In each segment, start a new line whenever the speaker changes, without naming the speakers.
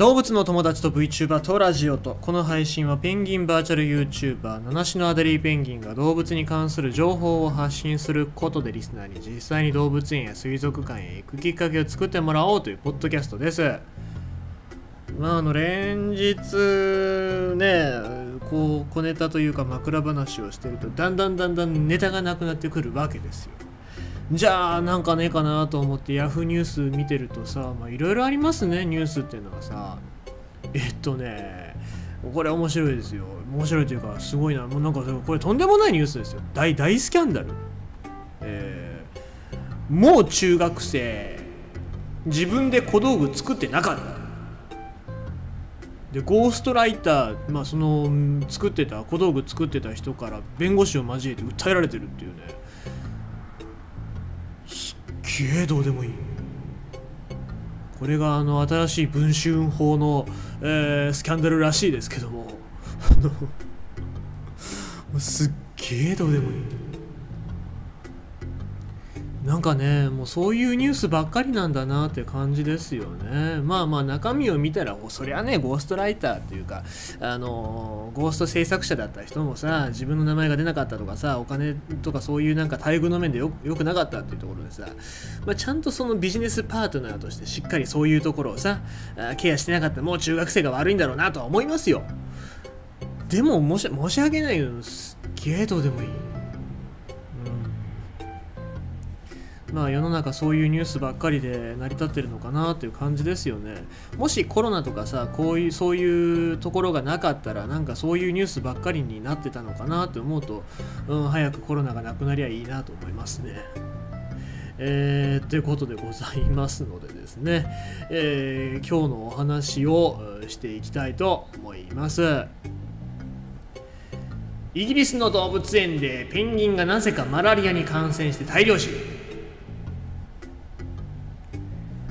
動物の友達と VTuber とラジオとこの配信はペンギンバーチャル YouTuber 七種のアデリーペンギンが動物に関する情報を発信することでリスナーに実際に動物園や水族館へ行くきっかけを作ってもらおうというポッドキャストです。まああの連日ねこう小ネタというか枕話をしてるとだんだんだんだんネタがなくなってくるわけですよ。じゃあなんかねえかなと思って Yahoo ニュース見てるとさいろいろありますねニュースっていうのがさ。えっとねこれ面白いですよ。面白いというかすごいな。もうなんかこれとんでもないニュースですよ。大大スキャンダル。えー、もう中学生。自分で小道具作ってなかった。でゴーストライター、まあ、その作ってた小道具作ってた人から弁護士を交えて訴えられてるっていうね。げえどうでもいい。これがあの新しい文春法の、えー、スキャンダルらしいですけども。すっげえどうでもいい。なんかねもうそういうニュースばっかりなんだなって感じですよね。まあまあ中身を見たらそりゃねゴーストライターっていうかあのゴースト制作者だった人もさ自分の名前が出なかったとかさお金とかそういうなんか待遇の面でよくなかったっていうところでさ、まあ、ちゃんとそのビジネスパートナーとしてしっかりそういうところをさケアしてなかったもう中学生が悪いんだろうなとは思いますよ。でも申し訳ないけどすっげえどうでもいい。まあ世の中そういうニュースばっかりで成り立ってるのかなっていう感じですよね。もしコロナとかさこういうそういうところがなかったらなんかそういうニュースばっかりになってたのかなって思うと、うん、早くコロナがなくなりゃいいなと思いますね。えー、ということでございますのでですね、えー、今日のお話をしていきたいと思います。イギリスの動物園でペンギンがなぜかマラリアに感染して大量死。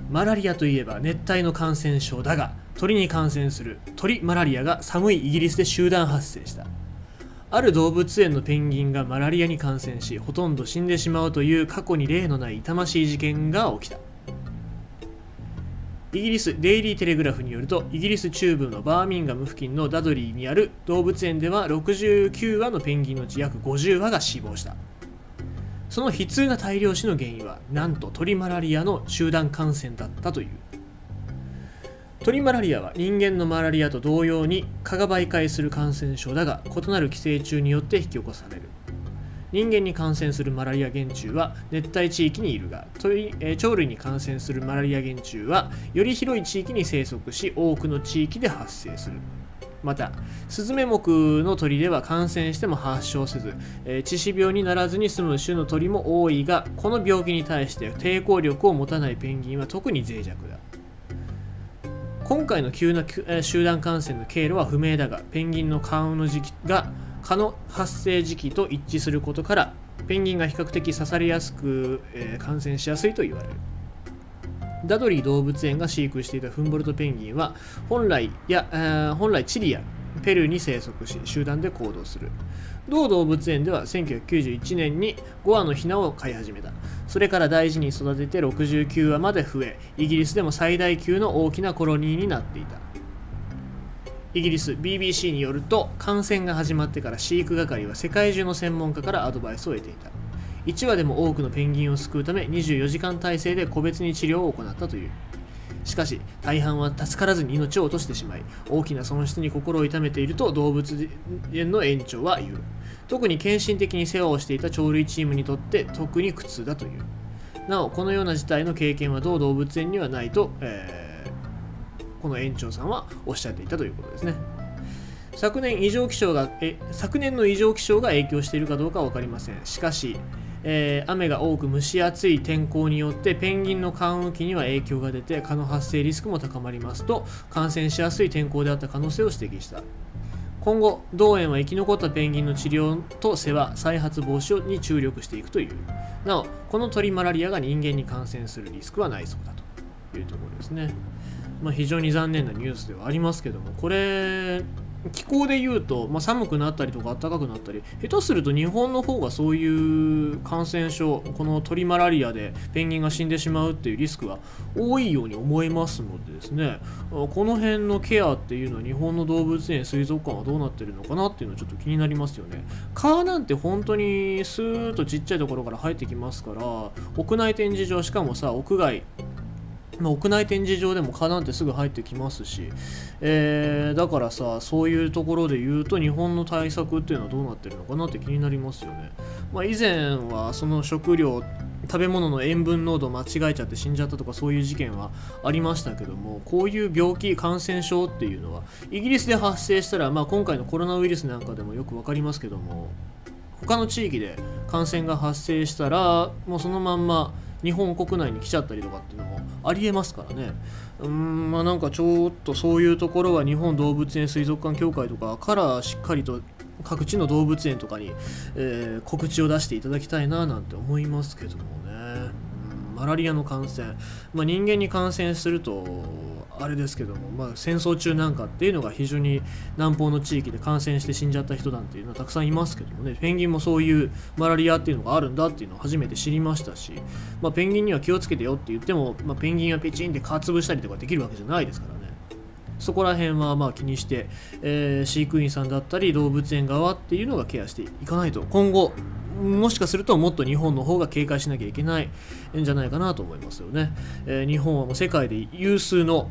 マラリアといえば熱帯の感染症だが鳥に感染する鳥マラリアが寒いイギリスで集団発生した。ある動物園のペンギンがマラリアに感染しほとんど死んでしまうという過去に例のない痛ましい事件が起きた。イギリスデイリー・テレグラフによるとイギリス中部のバーミンガム付近のダドリーにある動物園では69羽のペンギンのうち約50羽が死亡した。その悲痛な大量死の原因はなんと鳥マラリアの集団感染だったという。鳥マラリアは人間のマラリアと同様に蚊が媒介する感染症だが異なる寄生虫によって引き起こされる。人間に感染するマラリア原虫は熱帯地域にいるが鳥、え鳥類に感染するマラリア原虫はより広い地域に生息し多くの地域で発生する。またスズメ目の鳥では感染しても発症せず、えー、致死病にならずに済む種の鳥も多いがこの病気に対して抵抗力を持たないペンギンは特に脆弱だ。今回の急な集団感染の経路は不明だがペンギンの蚊の時期が蚊の発生時期と一致することからペンギンが比較的刺されやすく、えー、感染しやすいと言われる。ダドリー動物園が飼育していたフンボルトペンギンは本来や、えー、本来チリやペルーに生息し集団で行動する。同動物園では1991年に5羽のヒナを飼い始めた。それから大事に育てて69羽まで増えイギリスでも最大級の大きなコロニーになっていた。イギリス BBC によると感染が始まってから飼育係は世界中の専門家からアドバイスを得ていた。1羽でも多くのペンギンを救うため24時間体制で個別に治療を行ったという。しかし大半は助からずに命を落としてしまい大きな損失に心を痛めていると動物園の園長は言う。特に献身的に世話をしていた鳥類チームにとって特に苦痛だという。なおこのような事態の経験は同動物園にはないと、えー、この園長さんはおっしゃっていたということですね。昨年異常気象がえ昨年の異常気象が影響しているかどうかは分かりません。しかしえー、雨が多く蒸し暑い天候によってペンギンの寒雨期には影響が出て蚊の発生リスクも高まりますと感染しやすい天候であった可能性を指摘した。今後同園は生き残ったペンギンの治療と世話再発防止に注力していくという。なおこの鳥マラリアが人間に感染するリスクはないそうだというところですね、まあ、非常に残念なニュースではありますけどもこれ気候で言うと、まあ、寒くなったりとか暖かくなったり下手すると日本の方がそういう感染症この鳥マラリアでペンギンが死んでしまうっていうリスクは多いように思えますのでですねこの辺のケアっていうのは日本の動物園水族館はどうなってるのかなっていうのはちょっと気になりますよね。蚊なんて本当にスーッとちっちゃいところから入ってきますから屋内展示場しかもさ屋外まあ、屋内展示場でも蚊なんてすぐ入ってきますし、えー、だからさそういうところで言うと日本の対策っていうのはどうなってるのかなって気になりますよね、まあ、以前はその食料食べ物の塩分濃度間違えちゃって死んじゃったとかそういう事件はありましたけどもこういう病気感染症っていうのはイギリスで発生したら、まあ、今回のコロナウイルスなんかでもよく分かりますけども他の地域で感染が発生したらもうそのまんま日本国内に来ちゃったりとかっていうのもありえますからね。うんまあなんかちょっとそういうところは日本動物園水族館協会とかからしっかりと各地の動物園とかに、えー、告知を出していただきたいななんて思いますけどもね。マラリアの感染、まあ、人間に感染するとあれですけども、まあ、戦争中なんかっていうのが非常に南方の地域で感染して死んじゃった人なんていうのはたくさんいますけどもねペンギンもそういうマラリアっていうのがあるんだっていうのを初めて知りましたし、まあ、ペンギンには気をつけてよって言っても、まあ、ペンギンはペチンってかつぶしたりとかできるわけじゃないですからねそこら辺はまあ気にして、えー、飼育員さんだったり動物園側っていうのがケアしていかないと今後もしかするともっと日本の方が警戒しなきゃいけないんじゃないかなと思いますよね。えー、日本はもう世界で有数の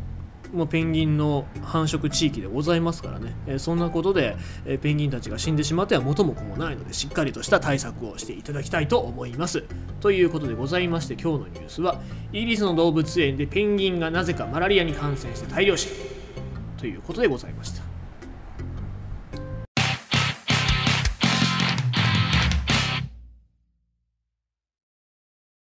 もペンギンの繁殖地域でございますからね、え、そんなことで、え、ペンギンたちが死んでしまっては元も子もないのでしっかりとした対策をしていただきたいと思います。ということでございまして今日のニュースはイギリスの動物園でペンギンがなぜかマラリアに感染して大量死。ということでございました。